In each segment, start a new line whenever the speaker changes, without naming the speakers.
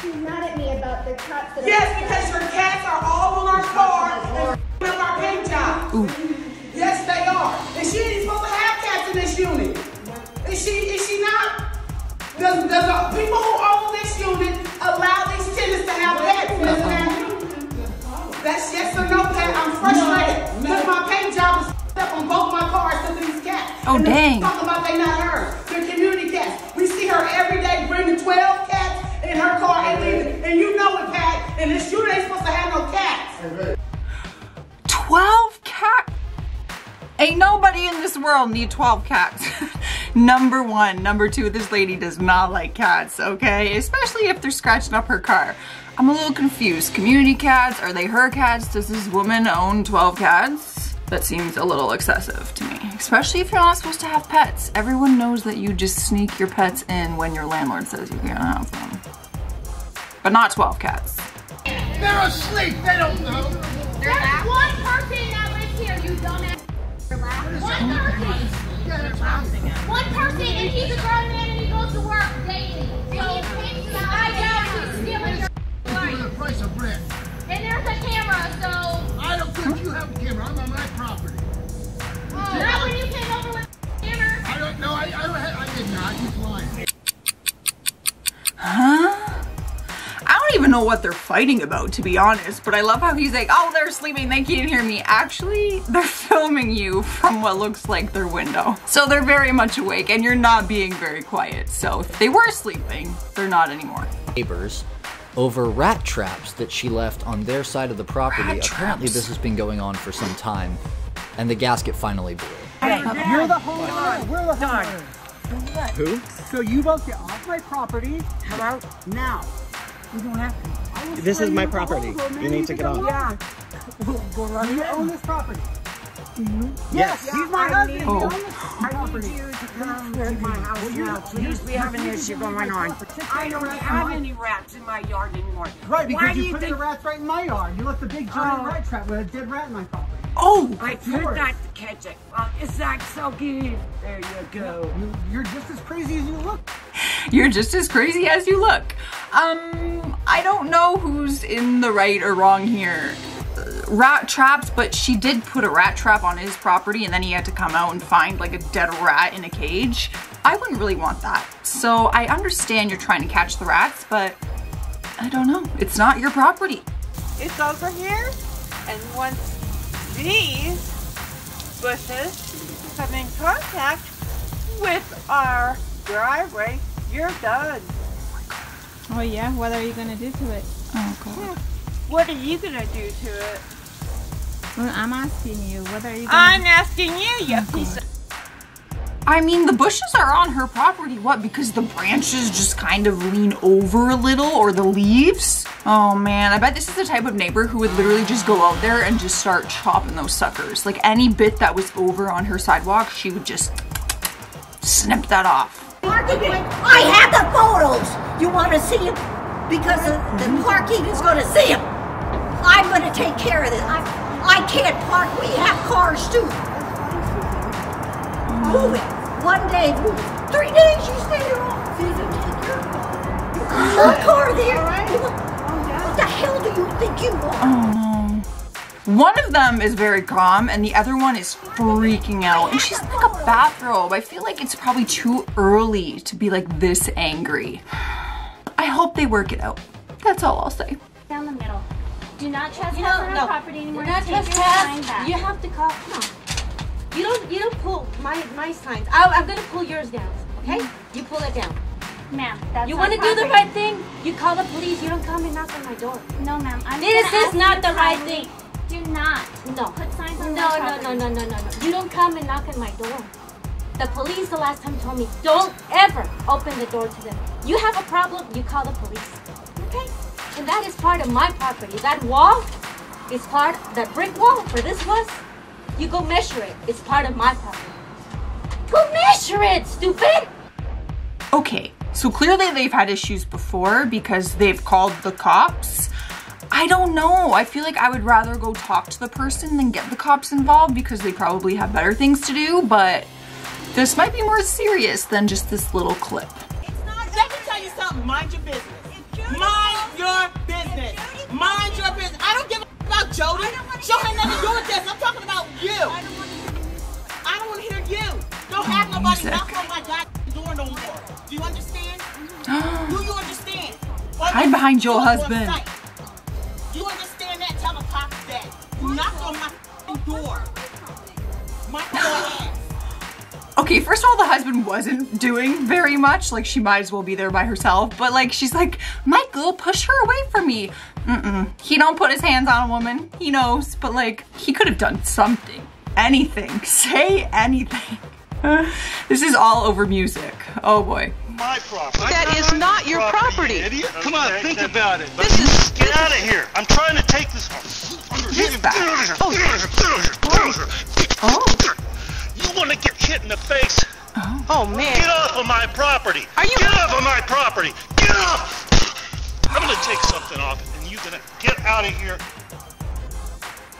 She's mad at me about the cuts that
Yes, because your cats are all on our car and up our paint job. Yes, they are. And she ain't supposed to have cats in this unit. Is she? Is she not? Does, does the people who own this unit allow these tenants to have pets, Ms. Matthews? That's yes or no, Pat. I'm frustrated because my paint job is up on both my cars to these cats.
Oh,
And
dang.
Talk about they not hers. They're community cats. We see her every day bringing 12 cats in her car and. And you know it, Pat. And this unit ain't supposed to have no cats.
12 cats? Ain't nobody in this world need 12 cats. Number one. Number two, this lady does not like cats, okay? Especially if they're scratching up her car. I'm a little confused. Community cats, are they her cats? Does this woman own 12 cats? That seems a little excessive to me. Especially if you're not supposed to have pets. Everyone knows that you just sneak your pets in when your landlord says you can't have them. But not 12 cats.
They're asleep. They don't know.
There's one person that lives here, you dumbass. One person. One person, and he's a grown man and he goes to work daily. So I doubt he's stealing your
For the
life.
price of rent.
And there's a camera, so
I don't think you have a camera. I'm on my property.
Oh, not when you came over with camera.
I don't know. I, I, don't have, I did not. He's lying.
Huh? I don't even know what they're fighting about, to be honest, but I love how he's like, oh, they're sleeping, they can't hear me. Actually, they're filming you from what looks like their window. So they're very much awake and you're not being very quiet. So if they were sleeping, they're not anymore.
neighbors over rat traps that she left on their side of the property.
Rat
Apparently,
traps?
this has been going on for some time, and the gasket finally blew.
You're the homeowner. We're the homeowner.
Who?
So you both get off my property. Come out now. You don't have to. I will
This is my property. You need to get off.
Yeah. Go run you own this property.
Yes.
He's my husband.
Oh.
You own this property.
you to come to my house now, please. We have an issue going on. I don't have any rats in my yard anymore.
Right, because
Why do
you,
you
put
think
the rats right in my yard. You left a big giant
Oh.
rat trap with a dead rat in my property.
Oh,
I could not catch it? Uh, is that so good? There you go.
You, you're just as crazy as you look.
you're just as crazy as you look. Um, I don't know who's in the right or wrong here. Rat traps, but she did put a rat trap on his property and then he had to come out and find like a dead rat in a cage. I wouldn't really want that. So I understand you're trying to catch the rats, but I don't know. It's not your property.
It's over here, and once these bushes come in contact with our driveway, you're done.
Oh yeah, what are you gonna do to it?
Oh god. Hmm.
What are you gonna do to it?
Well, I'm asking you, what are you gonna
I'm asking you, you piece of
I mean, the bushes are on her property. What? Because the branches just kind of lean over a little or the leaves? Oh man, I bet this is the type of neighbor who would literally just go out there and just start chopping those suckers. Like any bit that was over on her sidewalk, she would just snip that off.
I have the photos. You want to see them? Because the, the parking is going to see them. I'm going to take care of this. I, I can't park. We have cars too. Move it. One day, move it. Three days, you stay there all. See, take your car. You got your car there. You- What the hell do you think you are?
Oh no. One of them is very calm and the other one is freaking out. And she's in like a bathrobe. I feel like it's probably too early to be like this angry. I hope they work it out. That's all I'll say.
Down the middle. Do not trespass
You know,
on our
no,
property anymore.
You're not
Take your sign
trespass. You have to call. No. You don't. You don't pull my my signs. I, I'm gonna pull yours down. Okay? Mm-hmm. You pull it down.
Ma'am, that's
you want to do the right thing? You call the police. You don't come and knock on my door.
No, ma'am. I'm
This is not the right thing.
Do not
No.
put signs on
No,
my
no, no, no, no, no, no. You don't come and knock on my door. The police the last time told me, don't ever open the door to them. You have a problem, you call the police. Okay? And that is part of my property. That wall is part, that brick wall where this was, you go measure it. It's part of my property. Go measure it, stupid!
Okay, so clearly they've had issues before because they've called the cops. I don't know. I feel like I would rather go talk to the person than get the cops involved because they probably have better things to do, but this might be more serious than just this little clip.
Let me tell you
you mind your business. Mind your business. Mind your business. I don't give a about Jody. She don't have nothing to do with this. I'm talking about you. I don't want to hear you. Don't have nobody
music.
knock on my goddamn door no more. Do you understand? do you understand? Or
Hide behind your
do it on
husband.
You understand that? Tell the cops that. You knocked on my door. My poor ass.
Okay, first of all, the husband wasn't doing very much. Like, she might as well be there by herself. But, like, she's like, Michael, push her away from me. Mm-mm. He don't put his hands on a woman. He knows. But, like, he could have done something. Anything. Say anything. this is all over music. Oh, boy.
My property.
That is not your property.
Idiot. Come on, think about it.
This is
Get out of here. I'm trying to take this.
Who's that?
Oh,
Oh.
The face?
Oh. oh man.
Get off of my property.
Are you-
Get off of my property. Get off. I'm gonna take something off, and you're gonna get out of here.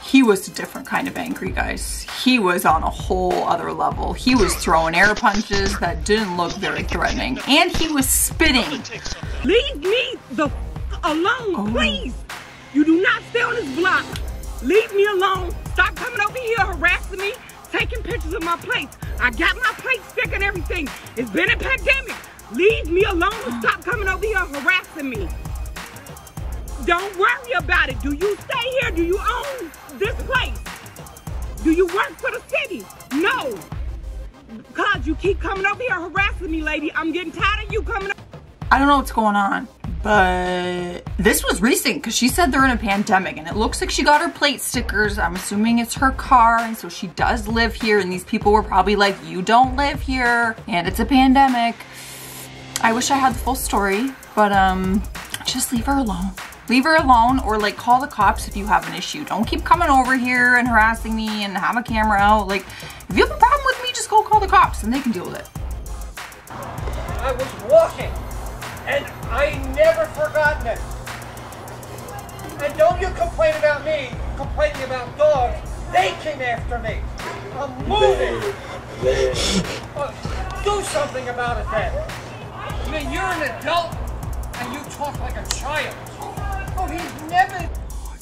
He was a different kind of angry, guys. He was on a whole other level. He was throwing air punches that didn't look very threatening. And he was spitting.
Leave me the f- alone,
Oh.
please. You do not stay on this block. Leave me alone. Stop coming over here harassing me, taking pictures of my plates. I got my plate stick and everything. It's been a pandemic. Leave me alone stop coming over here harassing me. Don't worry about it. Do you stay here? Do you own this place? Do you work for the city? No. Cause you keep coming over here harassing me, lady. I'm getting tired of you coming
I don't know what's going on, but this was recent because she said they're in a pandemic and it looks like she got her plate stickers. I'm assuming it's her car and so she does live here and these people were probably like, you don't live here and it's a pandemic. I wish I had the full story, but um, just leave her alone. Leave her alone or like call the cops if you have an issue. Don't keep coming over here and harassing me and have a camera out. Like, if you have a problem with me, just go call the cops and they can deal with it.
I was walking, and I never forgotten it. And don't you complain about me complaining about dogs. They came after me. I'm moving. Uh, do something about it then. I mean, you're an adult, and you talk like a child. Oh, he's never...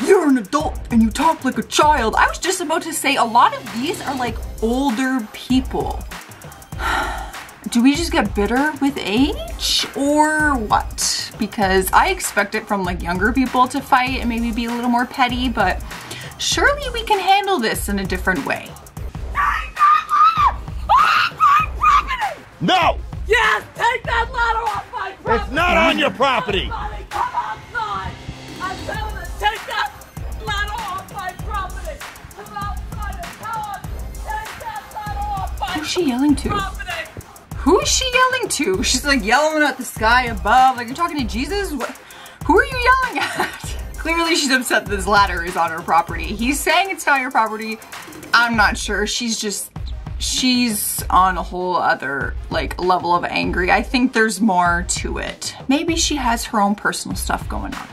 You're an adult and you talk like a child. I was just about to say a lot of these are like older people. Do we just get bitter with age or what? Because I expect it from like younger people to fight and maybe be a little more petty, but surely we can handle this in a different way.
No!
Yes, take that ladder off my property.
It's not on your property.
Somebody come outside. I'm telling you, take that ladder off my property. Come outside and tell them, take that ladder off my
Who's she yelling to?
property.
Who is she yelling to? She's like yelling at the sky above. Like you're talking to Jesus? What? Who are you yelling at? Clearly she's upset this ladder is on her property. He's saying it's not your property. I'm not sure. She's just, she's on a whole other like level of angry. I think there's more to it. Maybe she has her own personal stuff going on.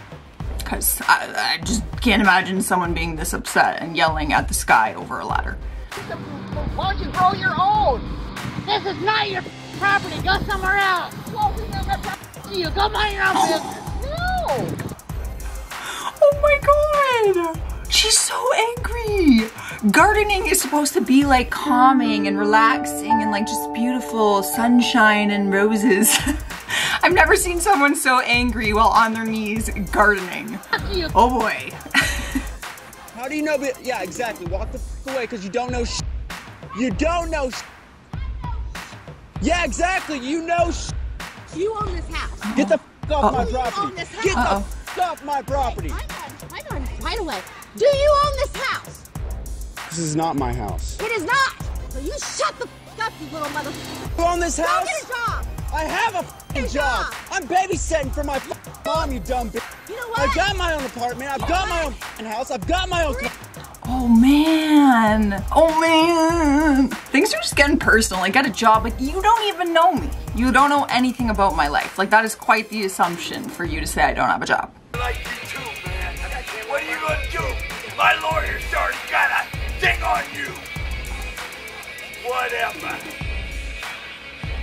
Cause I, I just can't imagine someone being this upset and yelling at the sky over a ladder.
Why don't you grow your own? This is not your property. Go somewhere else. Well, we never property you. Go mind your own business. No.
Oh my god! She's so angry! Gardening is supposed to be like calming and relaxing and like just beautiful sunshine and roses. I've never seen someone so angry while on their knees gardening. Oh boy.
How do you know? But yeah, exactly. Walk the f- away because you don't know. Sh- you don't know. Yeah, exactly. You know. Sh-
You own this house.
Get the f- off my
You
property.
own this
Get
house.
the f- off my property.
I know right away. Do you own this house?
This is not my house.
It is not. So you shut the f- up, you little mother.
You own this
Go
house?
get a job.
I have a f***ing
Get a
job.
job.
I'm babysitting for my f- mom, you dumb bitch.
You know what?
I've got my own apartment. I've got my own house. I've got my own.
Oh man. Oh man. Things are just getting personal. I got a job, like you don't even know me. You don't know anything about my life. Like that is quite the assumption for you to say I don't have a job.
like you too, man. What are you gonna do? My lawyer's already got a thing on you. Whatever.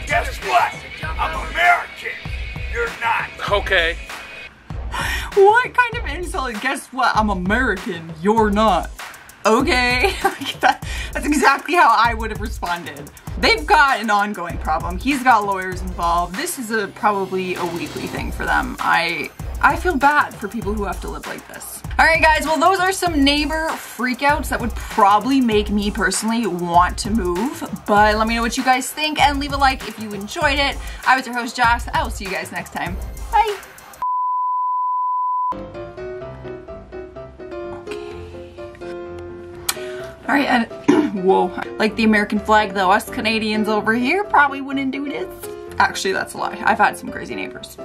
Guess what? I'm American. You're not. Okay.
What kind of insult? Guess what? I'm American. You're not. Okay. that, that's exactly how I would have responded. They've got an ongoing problem. He's got lawyers involved. This is a probably a weekly thing for them. I I feel bad for people who have to live like this. All right, guys, well, those are some neighbor freakouts that would probably make me personally want to move, but let me know what you guys think and leave a like if you enjoyed it. I was your host, Joce. I will see you guys next time. Bye. All right, and whoa, like the American flag though, us Canadians over here probably wouldn't do this. Actually, that's a lie. I've had some crazy neighbors.